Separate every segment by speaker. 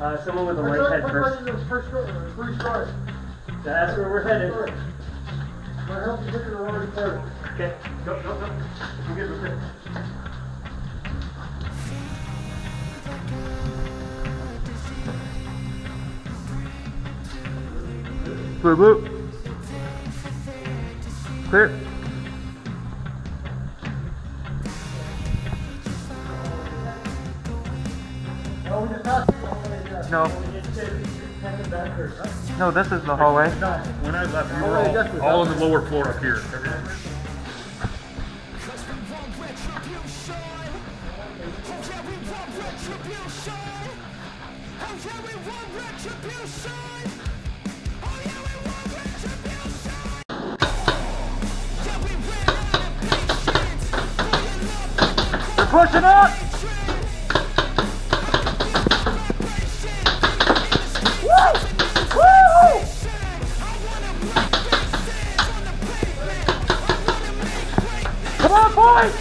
Speaker 1: Uh, someone with a light head first. That's where we're headed. My is looking already started. Okay, go, go, go. We'll get the Boop, boop. Clear. Oh, we just no. No, this is the hallway. When I left, we were all, all on the lower floor up here. pushing up! They're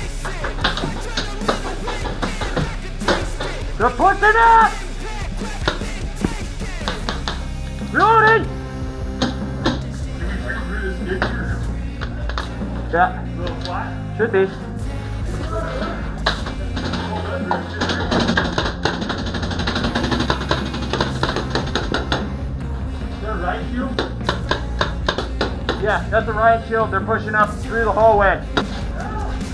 Speaker 1: pushing up! Loading! Yeah. Should be. Yeah, that's a riot shield. They're pushing up through the hallway.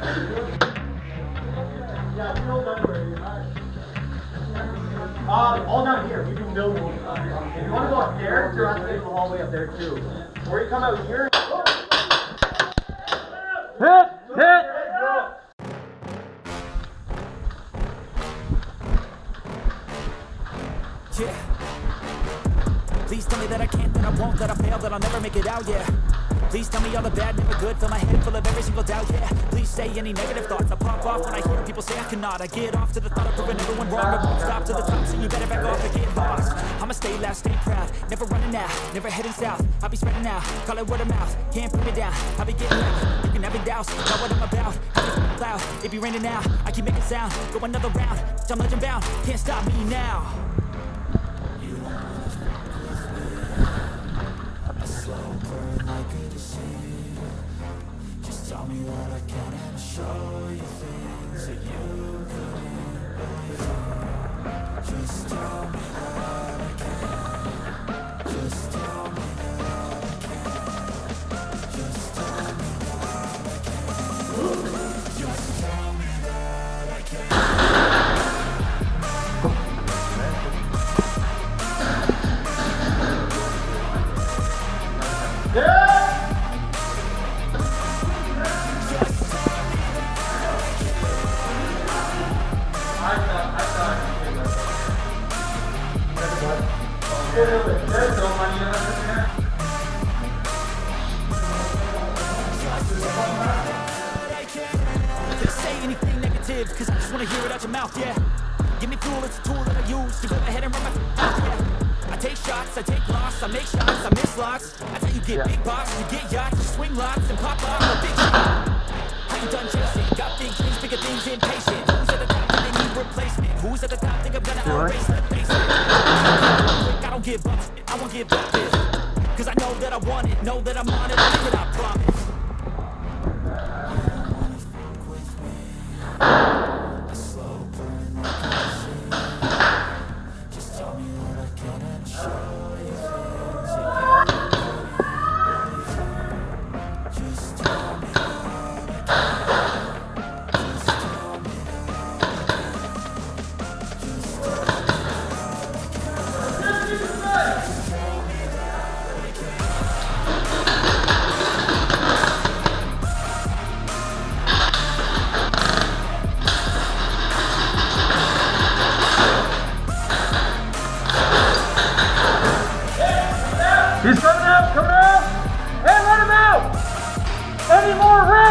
Speaker 1: Um, all down here, we do no moving. If you want to go upstairs, you're on the hallway up there too. Or you come out here. Hit! Hit! Yeah. Please tell me that I can't, that I won't, that I fail, that I'll never make it out, yeah. Please tell me all the bad, never good Fill my head full of every single doubt, yeah Please say any negative thoughts I pop off when I hear people say I cannot I get off to the thought of proving everyone wrong I won't stop to the top, so you better back off or get lost I'ma stay loud, stay proud Never running out, never heading south I'll be spreading out, call it word of mouth Can't put me down, I'll be getting out. You can have douse, know what I'm about I'll loud, it be raining now I keep making sound, go another round I'm legend bound, can't stop me now see Just tell me that I can and show you things that you couldn't believe Just tell me that I can Just tell me that I can Yeah! Cause I just wanna hear it out your mouth, yeah Give me fuel, it's a tool that I use To go ahead and run my yeah. I take shots, I take loss I make shots, I miss lots That's how you get yeah. big box You get yachts, you swing lots And pop off a big shot How you done chasing? Got big dreams, bigger things, impatient Who's at the top, they need replacement Who's at the top, think I'm gonna erase the basement give up, I won't give up this Cause I know that I want it, know that I'm on it, I promise He's coming out, coming out! And let him out. Any more rounds.